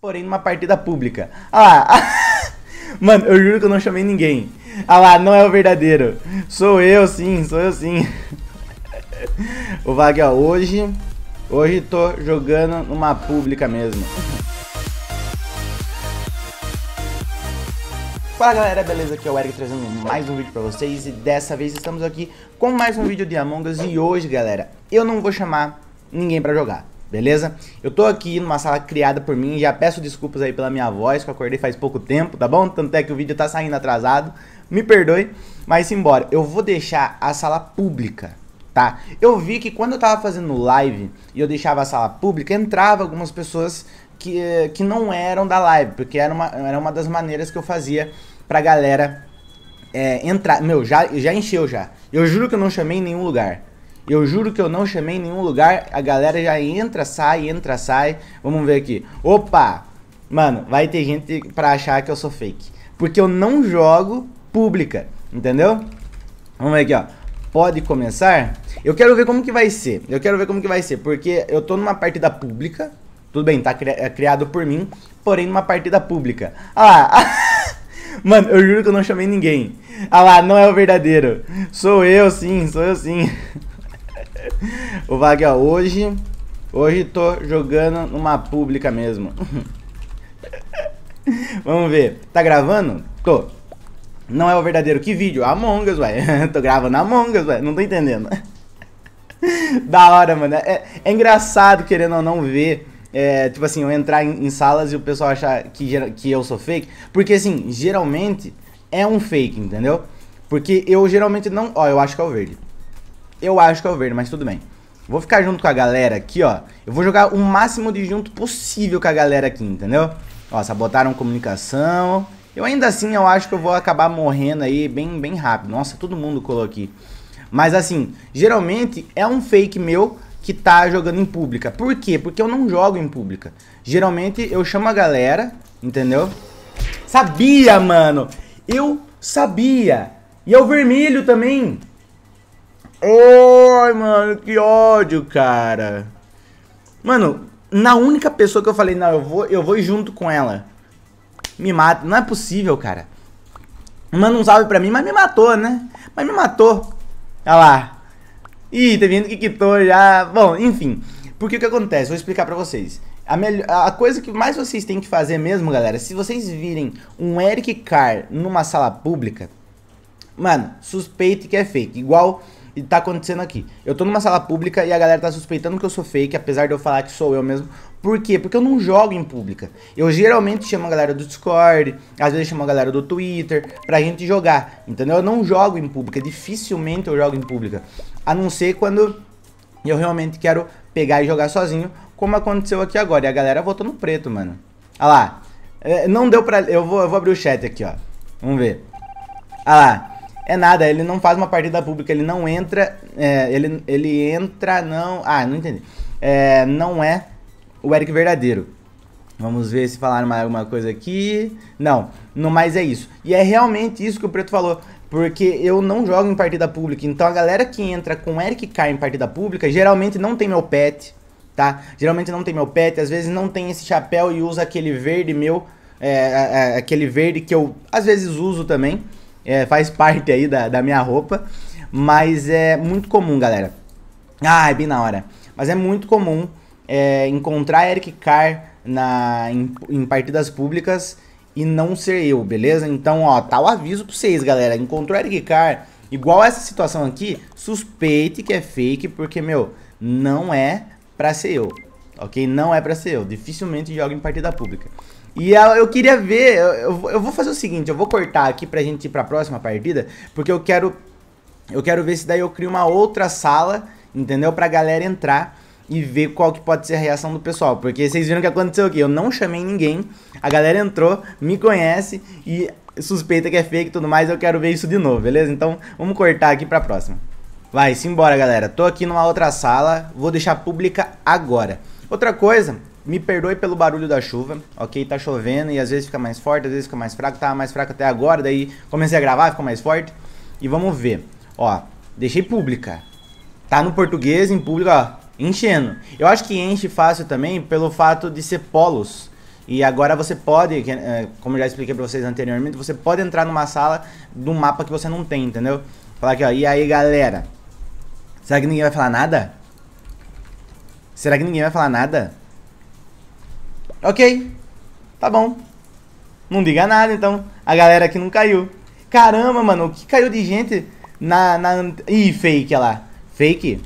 porém numa partida pública. Ah. Mano, eu juro que eu não chamei ninguém. Ah lá, não é o verdadeiro. Sou eu sim, sou eu sim. o Vag, ó, hoje. Hoje tô jogando numa pública mesmo. Fala galera, beleza? Aqui é o Eric trazendo mais um vídeo pra vocês e dessa vez estamos aqui com mais um vídeo de Among Us e hoje, galera, eu não vou chamar ninguém pra jogar beleza? Eu tô aqui numa sala criada por mim, já peço desculpas aí pela minha voz, que eu acordei faz pouco tempo, tá bom? Tanto é que o vídeo tá saindo atrasado, me perdoe, mas simbora. Eu vou deixar a sala pública, tá? Eu vi que quando eu tava fazendo live e eu deixava a sala pública, entrava algumas pessoas que, que não eram da live, porque era uma, era uma das maneiras que eu fazia pra galera é, entrar. Meu, já, já encheu já. Eu juro que eu não chamei em nenhum lugar. Eu juro que eu não chamei em nenhum lugar. A galera já entra, sai, entra, sai. Vamos ver aqui. Opa! Mano, vai ter gente pra achar que eu sou fake. Porque eu não jogo pública, entendeu? Vamos ver aqui, ó. Pode começar? Eu quero ver como que vai ser. Eu quero ver como que vai ser. Porque eu tô numa partida pública. Tudo bem, tá cri é criado por mim. Porém, numa partida pública. Ah! Mano, eu juro que eu não chamei ninguém. Ah lá, não é o verdadeiro. Sou eu sim, sou eu sim. o Vaguel, hoje. Hoje tô jogando numa pública mesmo. Vamos ver. Tá gravando? Tô. Não é o verdadeiro. Que vídeo? Among Us, ué. tô gravando Among Us, ué. Não tô entendendo. da hora, mano. É, é, engraçado, querendo ou não, ver. É, tipo assim, eu entrar em, em, salas e o pessoal achar que, que eu sou fake. Porque, assim, geralmente é um fake, entendeu? Porque eu geralmente não. Ó, eu acho que é o verde. Eu acho que é o verde, mas tudo bem. Vou ficar junto com a galera aqui, ó. Eu vou jogar o máximo de junto possível com a galera aqui, entendeu? Ó, sabotaram comunicação. Eu ainda assim, eu acho que eu vou acabar morrendo aí bem, bem rápido. Nossa, todo mundo colou aqui. Mas assim, geralmente é um fake meu que tá jogando em pública. Por quê? Porque eu não jogo em pública. Geralmente eu chamo a galera, entendeu? Sabia, mano! Eu sabia! E é o vermelho também! Oi, mano, que ódio, cara. Mano, na única pessoa que eu falei, não, eu vou, eu vou junto com ela. Me mata. Não é possível, cara. Manda um salve pra mim, mas me matou, né? Mas me matou. Olha lá. Ih, tá vendo que quitou já. Bom, enfim. Porque o que acontece? Vou explicar pra vocês. A, melhor, a coisa que mais vocês têm que fazer mesmo, galera, se vocês virem um Eric Carr numa sala pública, mano, suspeite que é fake. Igual e tá acontecendo aqui. Eu tô numa sala pública e a galera tá suspeitando que eu sou fake, apesar de eu falar que sou eu mesmo. Por quê? Porque eu não jogo em pública. Eu geralmente chamo a galera do Discord, às vezes chamo a galera do Twitter, pra gente jogar, entendeu? Eu não jogo em pública, dificilmente eu jogo em pública. A não ser quando eu realmente quero pegar e jogar sozinho, como aconteceu aqui agora. E a galera votou no preto, mano. Olha lá. É, não deu pra... Eu vou, eu vou abrir o chat aqui, ó. Vamos ver. Olha lá. É nada, ele não faz uma partida pública, ele não entra. É, ele, ele entra, não. Ah, não entendi. É, não é o Eric verdadeiro. Vamos ver se falaram mais alguma coisa aqui. Não, não mais é isso. E é realmente isso que o Preto falou. Porque eu não jogo em partida pública. Então a galera que entra com Eric K em partida pública geralmente não tem meu pet, tá? Geralmente não tem meu pet, às vezes não tem esse chapéu e usa aquele verde meu. É, é, aquele verde que eu às vezes uso também é, faz parte aí da, da minha roupa, mas é muito comum, galera. Ah, é bem na hora. Mas é muito comum é, encontrar Eric Carr na, em, em partidas públicas e não ser eu, beleza? Então, ó, tá o aviso pra vocês, galera. Encontrou Eric Carr, igual essa situação aqui, suspeite que é fake, porque, meu, não é pra ser eu, ok? Não é pra ser eu. Dificilmente joga em partida pública. E eu queria ver, eu, eu vou fazer o seguinte, eu vou cortar aqui pra gente ir pra próxima partida, porque eu quero eu quero ver se daí eu crio uma outra sala, entendeu? Pra galera entrar e ver qual que pode ser a reação do pessoal. Porque vocês viram que aconteceu aqui, eu não chamei ninguém, a galera entrou, me conhece e suspeita que é fake e tudo mais, eu quero ver isso de novo, beleza? Então vamos cortar aqui pra próxima. Vai, simbora galera, tô aqui numa outra sala, vou deixar pública agora. Outra coisa me perdoe pelo barulho da chuva, ok? Tá chovendo e às vezes fica mais forte, às vezes fica mais fraco. Tava mais fraco até agora, daí comecei a gravar, ficou mais forte. E vamos ver. Ó, deixei pública. Tá no português, em público, ó, enchendo. Eu acho que enche fácil também pelo fato de ser polos. E agora você pode, é, como já expliquei pra vocês anteriormente, você pode entrar numa sala do mapa que você não tem, entendeu? Falar aqui, ó, e aí galera? Será que ninguém vai falar nada? Será que ninguém vai falar nada? Ok, tá bom. Não diga nada, então. A galera aqui não caiu. Caramba, mano, o que caiu de gente na... na... Ih, fake, olha lá. Fake?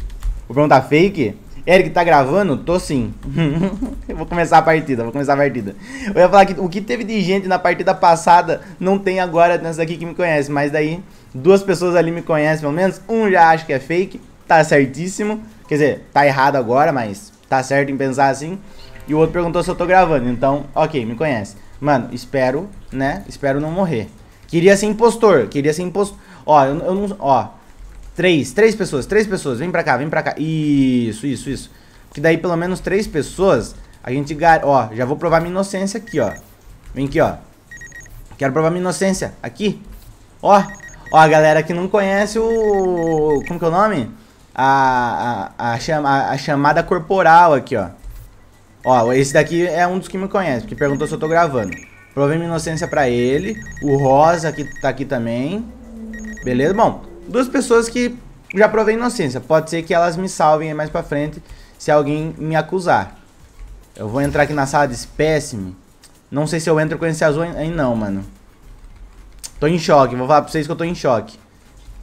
Vou perguntar fake? Eric, tá gravando? Tô sim. eu vou começar a partida, vou começar a partida. Eu ia falar que o que teve de gente na partida passada não tem agora nessa aqui que me conhece, mas daí duas pessoas ali me conhecem pelo menos. Um já acha que é fake, tá certíssimo. Quer dizer, tá errado agora, mas tá certo em pensar assim. E o outro perguntou se eu tô gravando, então, ok, me conhece. Mano, espero, né? Espero não morrer. Queria ser impostor, queria ser impostor. Ó, eu, eu não. Ó, Três, três pessoas, três pessoas. Vem pra cá, vem pra cá. Isso, isso, isso. Que daí pelo menos três pessoas, a gente... Ó, já vou provar minha inocência aqui, ó. Vem aqui, ó. Quero provar minha inocência. Aqui. Ó. Ó, a galera que não conhece o... Como que é o nome? A, a, a, chama, a chamada corporal aqui, ó. Ó, esse daqui é um dos que me conhece, porque perguntou se eu tô gravando. Provei minha inocência pra ele. O Rosa que tá aqui também. Beleza? Bom, duas pessoas que já provei inocência. Pode ser que elas me salvem mais pra frente se alguém me acusar. Eu vou entrar aqui na sala de espécime. Não sei se eu entro com esse azul aí não, mano. Tô em choque, vou falar pra vocês que eu tô em choque.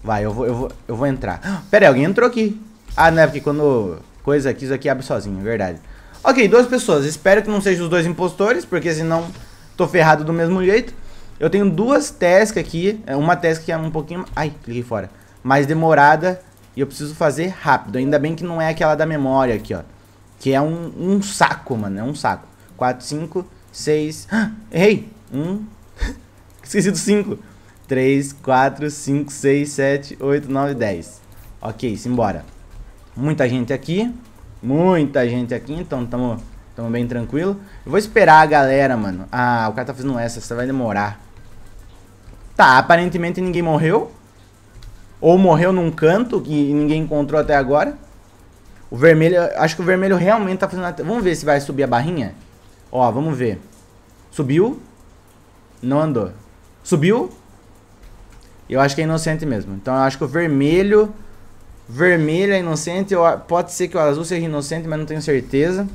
Vai, eu vou, eu vou, eu vou entrar. Pera aí, alguém entrou aqui. Ah, não é porque quando coisa aqui, isso aqui abre sozinho, é verdade. Ok, duas pessoas. Espero que não sejam os dois impostores, porque senão tô ferrado do mesmo jeito. Eu tenho duas tasks aqui. É, uma task que é um pouquinho... Ai, cliquei fora. Mais demorada. E eu preciso fazer rápido. Ainda bem que não é aquela da memória aqui, ó. Que é um, um saco, mano. É um saco. 4, 5, 6... errei! 1... Esqueci do 5. 3, 4, 5, 6, 7, 8, 9, 10. Ok, simbora. Muita gente aqui. Muita gente aqui, então tamo, tamo bem tranquilo. Eu vou esperar a galera, mano. Ah, o cara tá fazendo essa, você vai demorar. Tá, aparentemente ninguém morreu. Ou morreu num canto que ninguém encontrou até agora. O vermelho, acho que o vermelho realmente tá fazendo... Vamos ver se vai subir a barrinha. Ó, vamos ver. Subiu. Não andou. Subiu. Eu acho que é inocente mesmo. Então eu acho que o vermelho... Vermelho é inocente. Pode ser que o azul seja inocente, mas não tenho certeza.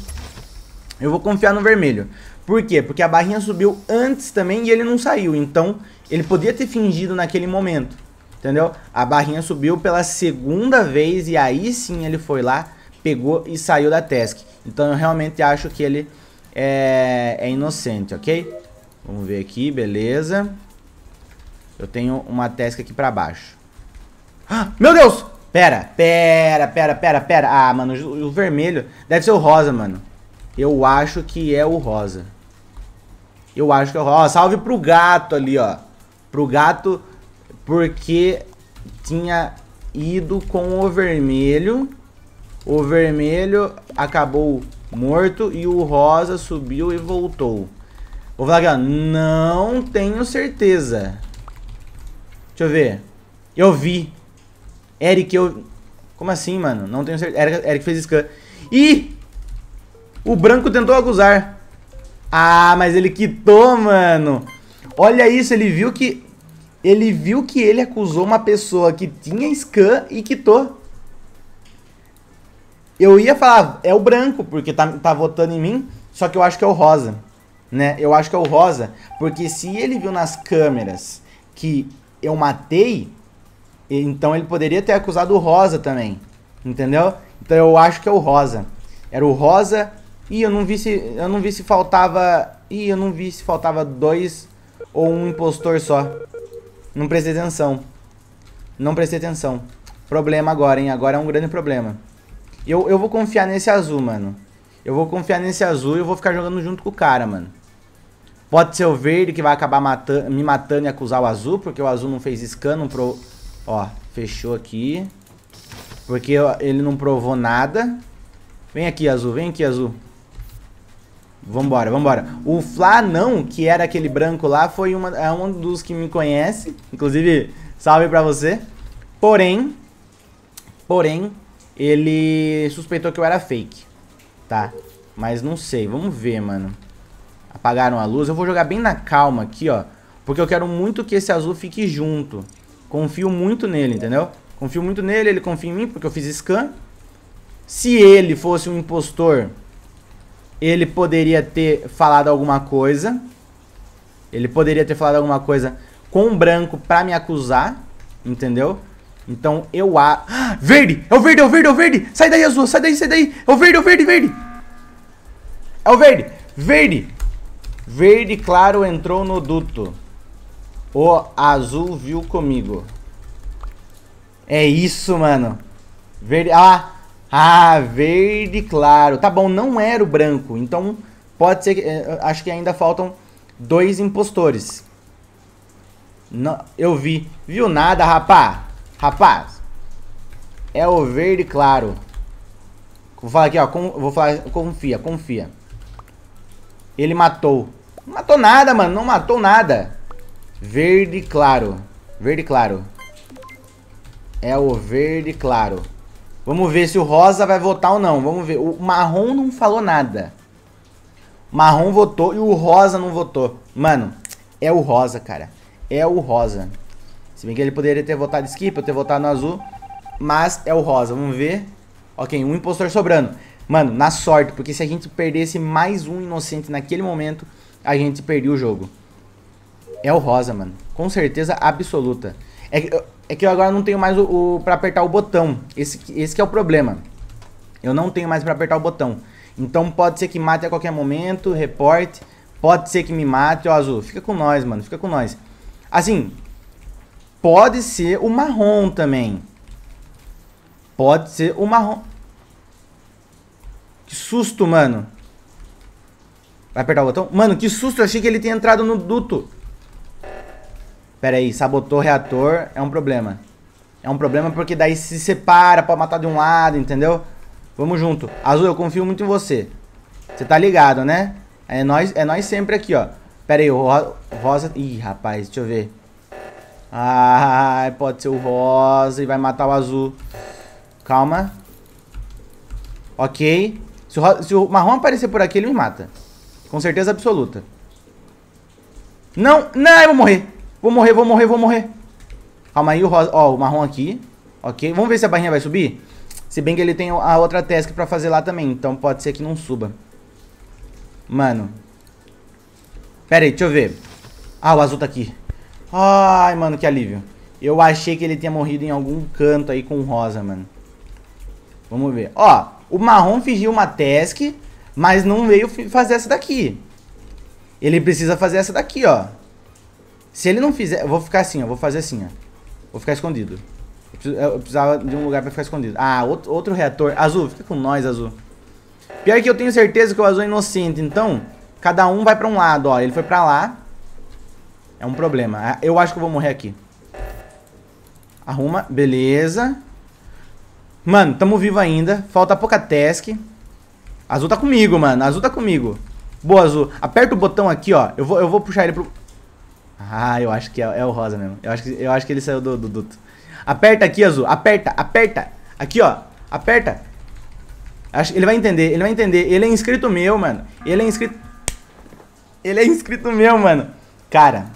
Eu vou confiar no vermelho. Por quê? Porque a barrinha subiu antes também e ele não saiu. Então ele podia ter fingido naquele momento, entendeu? A barrinha subiu pela segunda vez e aí sim ele foi lá, pegou e saiu da task. Então eu realmente acho que ele é, é inocente, ok? Vamos ver aqui, beleza. Eu tenho uma task aqui pra baixo. Ah, meu Deus! Pera, pera, pera, pera, pera. Ah, mano, o, vermelho deve ser o rosa, mano. Eu acho que é o rosa. Eu acho que é o rosa. Ó, salve pro gato ali, ó pro gato porque tinha ido com o vermelho. O vermelho acabou morto e o rosa subiu e voltou. Vou falar aqui, ó. Não tenho certeza. Deixa eu ver. Eu vi. Eric, eu... Como assim, mano? Não tenho certeza. Eric, fez scan. Ih! O branco tentou acusar. Ah, mas ele quitou, mano. Olha isso, ele viu que ele viu que ele acusou uma pessoa que tinha scan e quitou. Eu ia falar, é o branco, porque tá, tá votando em mim, só que eu acho que é o rosa, né? Eu acho que é o rosa, porque se ele viu nas câmeras que eu matei, então ele poderia ter acusado o rosa também, entendeu? Então eu acho que é o rosa. Era o rosa e eu não vi se eu não vi se faltava, e eu não vi se faltava dois ou um impostor só. Não prestei atenção. Não prestei atenção. Problema agora, hein? Agora é um grande problema. Eu, eu vou confiar nesse azul, mano. Eu vou confiar nesse azul e eu vou ficar jogando junto com o cara, mano. Pode ser o verde que vai acabar matando, me matando e acusar o azul, porque o azul não fez scan, não pro... Ó, fechou aqui. Porque ele não provou nada. Vem aqui, azul, vem aqui, azul. Vambora, vambora. O Flanão, que era aquele branco lá, foi uma, é um dos que me conhece. Inclusive, salve pra você. Porém, porém, ele suspeitou que eu era fake. Tá? Mas não sei, vamos ver, mano. Apagaram a luz. Eu vou jogar bem na calma aqui, ó. Porque eu quero muito que esse azul fique junto. Confio muito nele, entendeu? Confio muito nele, ele confia em mim porque eu fiz scan. Se ele fosse um impostor, ele poderia ter falado alguma coisa. Ele poderia ter falado alguma coisa com o branco pra me acusar, entendeu? Então eu a... Ah, verde! É o verde, é o verde, é o verde! Sai daí, azul, sai daí, sai daí! É o verde, é o verde, verde! É o verde! Verde! Verde claro entrou no duto. O azul viu comigo. É isso, mano. Verde... Ah! Ah, verde claro. Tá bom, não era o branco. Então pode ser que... Eh, acho que ainda faltam dois impostores. Não, eu vi. Viu nada, rapá? Rapaz. É o verde claro. Vou falar aqui, ó. Com, vou falar. Confia, confia. Ele matou. Não matou nada, mano. Não matou nada. Verde claro. Verde claro. É o verde claro. Vamos ver se o rosa vai votar ou não. Vamos ver. O marrom não falou nada. O marrom votou e o rosa não votou. Mano, é o rosa, cara é o rosa. Se bem que ele poderia ter votado skip, ou ter votado no azul. Mas é o rosa. Vamos ver. Ok, um impostor sobrando. Mano, na sorte, porque se a gente perdesse mais um inocente naquele momento, a gente perdia o jogo. É o rosa, mano. Com certeza absoluta. É que, é que eu agora não tenho mais o, o pra apertar o botão. Esse, esse é o problema. Eu não tenho mais pra apertar o botão. Então pode ser que mate a qualquer momento, reporte. Pode ser que me mate. Ó, Azul, fica com nós, mano. Fica com nós. Assim, pode ser o marrom também. Pode ser o marrom. Que susto, mano. Vai apertar o botão? Mano, que susto. Eu achei que ele tinha entrado no duto. Pera aí, sabotou o reator. É um problema. É um problema porque daí se separa, pode matar de um lado, entendeu? Vamos junto. Azul, eu confio muito em você. Você tá ligado, né? É nós, é nós sempre aqui, ó. Pera aí, o rosa... Ih, rapaz, deixa eu ver. Ah, pode ser o rosa e vai matar o azul. Calma. Ok. Se o, se o marrom aparecer por aqui, ele me mata. Com certeza absoluta. Não, não, eu vou morrer. Vou morrer, vou morrer, vou morrer. Calma aí, o rosa... Ó, o marrom aqui. Ok, vamos ver se a barrinha vai subir. Se bem que ele tem a outra task pra fazer lá também. Então pode ser que não suba. Mano, Pera aí, deixa eu ver. Ah, o azul tá aqui. Ai, mano, que alívio. Eu achei que ele tinha morrido em algum canto aí com rosa, mano. Vamos ver. Ó, o marrom fingiu uma task, mas não veio fazer essa daqui. Ele precisa fazer essa daqui, ó. Se ele não fizer... Eu vou ficar assim, ó. Vou fazer assim, ó. Vou ficar escondido. Eu precisava de um lugar pra ficar escondido. Ah, outro, outro reator. Azul, fica com nós, Azul. Pior que eu tenho certeza que o Azul é inocente, então... Cada um vai pra um lado, ó. Ele foi pra lá. É um problema. Ah, eu acho que eu vou morrer aqui. Arruma. Beleza. Mano, tamo vivo ainda. Falta pouca task. Azul tá comigo, mano. Azul tá comigo. Boa, Azul. Aperta o botão aqui, ó. Eu vou, eu vou puxar ele pro... Ah, eu acho que é, é o rosa mesmo. Eu acho que, eu acho que ele saiu do, do duto. Aperta aqui, Azul. Aperta, aperta. Aqui, ó. Aperta. Acho, ele vai entender, ele vai entender. Ele é inscrito meu, mano. Ele é inscrito... Ele é inscrito meu, mano. Cara,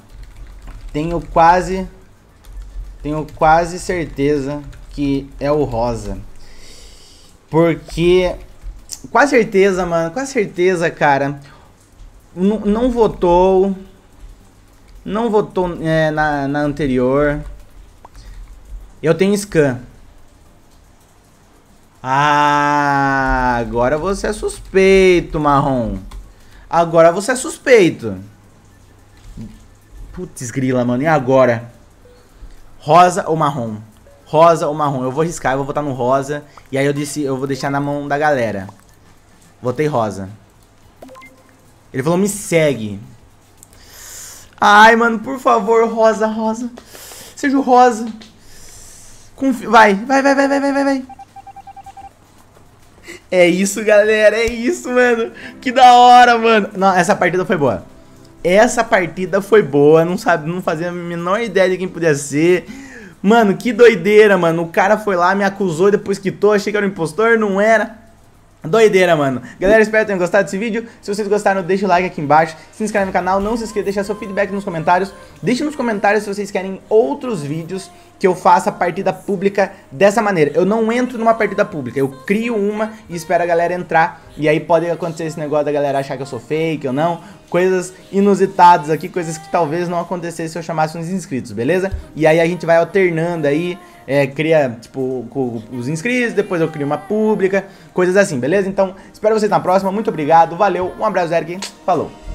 tenho quase... Tenho quase certeza que é o rosa. Porque... Quase certeza, mano. Quase certeza, cara. N não votou. Não votou é, na, na anterior. Eu tenho scan. Ah, agora você é suspeito, marrom. Agora você é suspeito. Putz, grila, mano. E agora? Rosa ou marrom? Rosa ou marrom? Eu vou riscar, eu vou votar no rosa. E aí eu, disse, eu vou deixar na mão da galera. Votei rosa. Ele falou, me segue. Ai, mano, por favor, rosa, rosa. Seja o rosa. Confi vai, vai, vai, vai, vai, vai, vai. É isso, galera. É isso, mano. Que da hora, mano. Não, essa partida foi boa. Essa partida foi boa. Não sabe, não fazia a menor ideia de quem podia ser. Mano, que doideira, mano. O cara foi lá, me acusou, depois quitou. Achei que era um impostor, não era. Doideira, mano. Galera, espero que tenham gostado desse vídeo. Se vocês gostaram, deixa o like aqui embaixo. Se inscreve no canal. Não se esqueça de deixar seu feedback nos comentários. Deixe nos comentários se vocês querem outros vídeos que eu faça partida pública dessa maneira. Eu não entro numa partida pública. Eu crio uma e espero a galera entrar. E aí pode acontecer esse negócio da galera achar que eu sou fake ou não. Coisas inusitadas aqui, coisas que talvez não acontecessem se eu chamasse uns inscritos, beleza? E aí a gente vai alternando aí é, cria, tipo, os inscritos, depois eu crio uma pública, coisas assim, beleza? Então, espero vocês na próxima, muito obrigado, valeu, um abraço, Eric, falou!